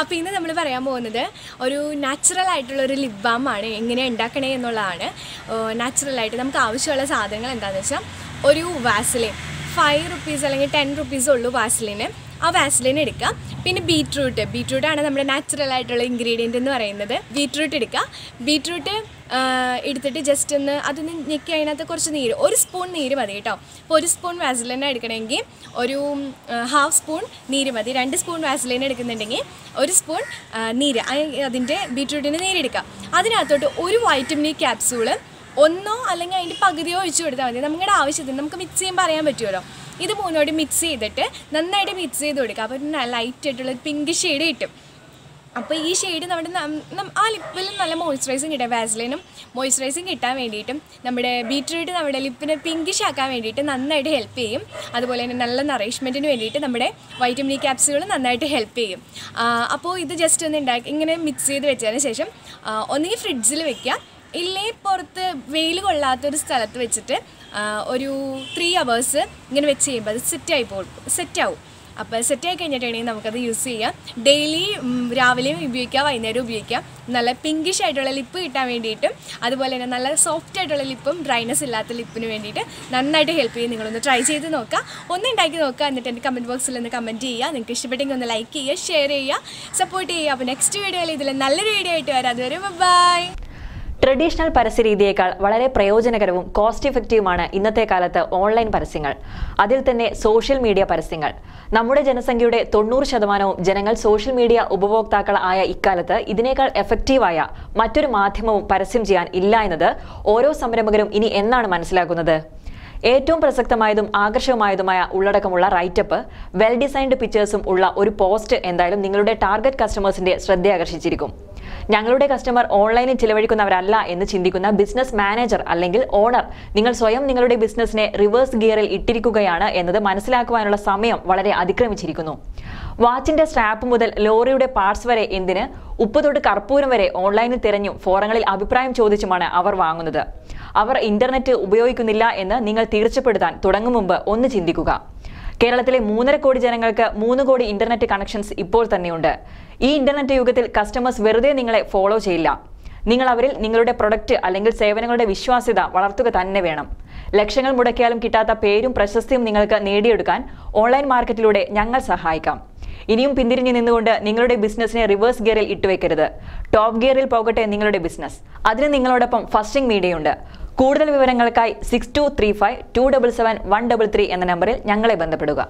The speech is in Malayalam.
അപ്പോൾ ഇന്ന് നമ്മൾ പറയാൻ പോകുന്നത് ഒരു നാച്ചുറൽ ആയിട്ടുള്ള ഒരു ലിപ് ബാം ആണ്. എങ്ങനെ ഉണ്ടാക്കണേ എന്നുള്ളതാണ്. നാച്ചുറലായിട്ട് നമുക്ക് ആവശ്യമുള്ള സാധനങ്ങൾ എന്താണെന്ന് വെച്ചാൽ ഒരു വാസലിൻ ഫൈവ് റുപ്പീസ് അല്ലെങ്കിൽ ടെൻ റുപ്പീസ് ഉള്ളൂ വാസലിന് ആ വാസലിൻ എടുക്കുക പിന്നെ ബീറ്റ്റൂട്ട് ബീറ്റ്റൂട്ടാണ് നമ്മുടെ നാച്ചുറൽ ആയിട്ടുള്ള ഇൻഗ്രീഡിയന്റ് എന്ന് പറയുന്നത്. ബീറ്റ്റൂട്ട് എടുക്കുക ബീട്രൂട്ട് എടുത്തിട്ട് ജസ്റ്റ് ഒന്ന് അതൊന്ന് ഞെക്കി അതിനകത്ത് കുറച്ച് നീര് ഒരു സ്പൂൺ നീര് മതി കേട്ടോ. അപ്പോൾ ഒരു സ്പൂൺ വാസലിൻ എടുക്കണമെങ്കിൽ ഒരു ഹാഫ് സ്പൂൺ നീര് മതി. രണ്ട് സ്പൂൺ വാസലിൻ എടുക്കുന്നുണ്ടെങ്കിൽ ഒരു സ്പൂൺ നീര് അതിന്റെ ബീട്രൂട്ടിന് നീരെടുക്കുക അതിനകത്തോട്ട് ഒരു വൈറ്റമിൻ ഇ ക്യാപ്സൂൾ ഒന്നോ അല്ലെങ്കിൽ അതിന്റെ പകുതിയോ ഒഴിച്ചു കൊടുത്താൽ മതി. നമ്മുടെ ആവശ്യത്തിന് നമുക്ക് മിക്സ് ചെയ്യുമ്പോൾ അറിയാൻ പറ്റുമല്ലോ ഇത് മൂന്നോട് മിക്സ് ചെയ്തിട്ട് നന്നായിട്ട് മിക്സ് ചെയ്ത് കൊടുക്കുക അപ്പോൾ ലൈറ്റ് ആയിട്ടുള്ള പിങ്ക് ഷെയ്ഡ് കിട്ടും. അപ്പോൾ ഈ ഷെയ്ഡ് നമ്മുടെ ആ ലിപ്പിൽ നല്ല മോയ്സ്ചറൈസിങ് കിട്ടാൻ വാസലിനും മോയ്സ്ചറൈസിങ് കിട്ടാൻ വേണ്ടിയിട്ടും. നമ്മുടെ ബീറ്റ്റൂട്ട് നമ്മുടെ ലിപ്പിനെ പിങ്കിഷ് ആക്കാൻ വേണ്ടിയിട്ട് നന്നായിട്ട് ഹെൽപ്പ് ചെയ്യും. അതുപോലെ തന്നെ നല്ല നറേഷ്മെന്റിന് വേണ്ടിയിട്ട് നമ്മുടെ വൈറ്റമിൻ ക്യാപ്സുകൾ നന്നായിട്ട് ഹെൽപ്പ് ചെയ്യും. അപ്പോൾ ഇത് ജസ്റ്റ് ഒന്ന് ഉണ്ടാക്കി ഇങ്ങനെ മിക്സ് ചെയ്ത് വെച്ചതിന് ശേഷം ഒന്നുകിൽ ഫ്രിഡ്ജിൽ വെക്കുക ഇല്ലേ പുറത്ത് വെയിൽ കൊള്ളാത്തൊരു സ്ഥലത്ത് വെച്ചിട്ട് ഒരു ത്രീ അവേഴ്സ് ഇങ്ങനെ വെച്ച് കഴിയുമ്പോൾ അത് സെറ്റായി പോകും സെറ്റാവും അപ്പോൾ സെറ്റ് സെറ്റായി കഴിഞ്ഞിട്ടുണ്ടെങ്കിൽ നമുക്കത് യൂസ് ചെയ്യാം. ഡെയിലി രാവിലെയും ഉപയോഗിക്കാം വൈകുന്നേരം ഉപയോഗിക്കാം. നല്ല പിങ്കിഷ് ആയിട്ടുള്ള ലിപ്പ് കിട്ടാൻ വേണ്ടിയിട്ടും അതുപോലെ തന്നെ നല്ല സോഫ്റ്റ് ആയിട്ടുള്ള ലിപ്പും ഡ്രൈനെസ് ഇല്ലാത്ത ലിപ്പിന് വേണ്ടിയിട്ട് നന്നായിട്ട് ഹെൽപ്പ് ചെയ്യും. നിങ്ങളൊന്ന് ട്രൈ ചെയ്ത് നോക്കുക ഒന്ന് ഉണ്ടാക്കി നോക്കുക എന്നിട്ട് എന്റെ കമന്റ് ബോക്സിൽ ഒന്ന് കമന്റ് ചെയ്യുക. നിങ്ങൾക്ക് ഇഷ്ടപ്പെട്ടെങ്കിൽ ഒന്ന് ലൈക്ക് ചെയ്യുക ഷെയർ ചെയ്യുക സപ്പോർട്ട് ചെയ്യുക. അപ്പോൾ നെക്സ്റ്റ് വീഡിയോയിൽ ഇതിൽ നല്ലൊരു വീഡിയോ ആയിട്ട് വരാം. അതുവരെ ബൈ ട്രഡീഷണൽ പരസ്യ രീതിയേക്കാൾ വളരെ പ്രയോജനകരവും കോസ്റ്റ് ഇഫക്റ്റീവുമാണ് ഇന്നത്തെ കാലത്ത് ഓൺലൈൻ പരസ്യങ്ങൾ. അതിൽ തന്നെ സോഷ്യൽ മീഡിയ പരസ്യങ്ങൾ. നമ്മുടെ ജനസംഖ്യയുടെ തൊണ്ണൂറ് ശതമാനവും ജനങ്ങൾ സോഷ്യൽ മീഡിയ ഉപഭോക്താക്കൾ ആയ ഇക്കാലത്ത് ഇതിനേക്കാൾ എഫക്റ്റീവായ മറ്റൊരു മാധ്യമവും പരസ്യം ചെയ്യാൻ ഇല്ല എന്നത് ഓരോ സംരംഭകരും ഇനി എന്നാണ് മനസ്സിലാക്കുന്നത്? ഏറ്റവും പ്രസക്തമായതും ആകർഷകമായതുമായ ഉള്ളടക്കമുള്ള റൈറ്റപ്പ് വെൽ ഡിസൈൻഡ് പിക്ചേഴ്സും ഉള്ള ഒരു പോസ്റ്റ് എന്തായാലും നിങ്ങളുടെ ടാർഗറ്റ് കസ്റ്റമേഴ്സിന്റെ ശ്രദ്ധയാകർഷിച്ചിരിക്കും. ഞങ്ങളുടെ കസ്റ്റമർ ഓൺലൈനിൽ ചിലവഴിക്കുന്നവരല്ല എന്ന് ചിന്തിക്കുന്ന ബിസിനസ് മാനേജർ അല്ലെങ്കിൽ ഓണർ നിങ്ങൾ സ്വയം നിങ്ങളുടെ ബിസിനസ്സിനെ റിവേഴ്സ് ഗിയറിൽ ഇട്ടിരിക്കുകയാണ് എന്നത് മനസ്സിലാക്കുവാനുള്ള സമയം വളരെ അതിക്രമിച്ചിരിക്കുന്നു. വാച്ചിന്റെ സ്ട്രാപ്പ് മുതൽ ലോറിയുടെ പാർട്സ് വരെ എന്തിന്? ഉപ്പ് തൊട്ട് കർപ്പൂരം വരെ ഓൺലൈനിൽ തിരഞ്ഞും ഫോറങ്ങളിൽ അഭിപ്രായം ചോദിച്ചുമാണ് അവർ വാങ്ങുന്നത്. അവർ ഇന്റർനെറ്റ് ഉപയോഗിക്കുന്നില്ല എന്ന് നിങ്ങൾ തീർച്ചപ്പെടുത്താൻ തുടങ്ങും മുമ്പ് ഒന്ന് ചിന്തിക്കുക. കേരളത്തിലെ മൂന്നര കോടി ജനങ്ങൾക്ക് മൂന്ന് കോടി ഇന്റർനെറ്റ് കണക്ഷൻസ് ഇപ്പോൾ തന്നെയുണ്ട്. ഈ ഇന്റർനെറ്റ് യുഗത്തിൽ കസ്റ്റമേഴ്സ് വെറുതെ നിങ്ങളെ ഫോളോ ചെയ്യില്ല. നിങ്ങൾ അവരിൽ നിങ്ങളുടെ പ്രൊഡക്റ്റ് അല്ലെങ്കിൽ സേവനങ്ങളുടെ വിശ്വാസ്യത വളർത്തുക തന്നെ വേണം. ലക്ഷങ്ങൾ മുടക്കിയാലും കിട്ടാത്ത പേരും പ്രശസ്തിയും നിങ്ങൾക്ക് നേടിയെടുക്കാൻ ഓൺലൈൻ മാർക്കറ്റിലൂടെ ഞങ്ങൾ സഹായിക്കാം. ഇനിയും പിന്തിരിഞ്ഞു നിന്നുകൊണ്ട് നിങ്ങളുടെ ബിസിനസ്സിനെ റിവേഴ്സ് ഗിയറിൽ ഇട്ടുവെക്കരുത്. ടോപ്പ് ഗിയറിൽ പോകട്ടെ നിങ്ങളുടെ ബിസിനസ് അതിന് നിങ്ങളോടൊപ്പം ഫസ്റ്റിംഗ് മീഡിയയുണ്ട് കൂടുതൽ വിവരങ്ങൾക്കായി six two three five two double seven one double three എന്ന നമ്പറിൽ ഞങ്ങളെ ബന്ധപ്പെടുക.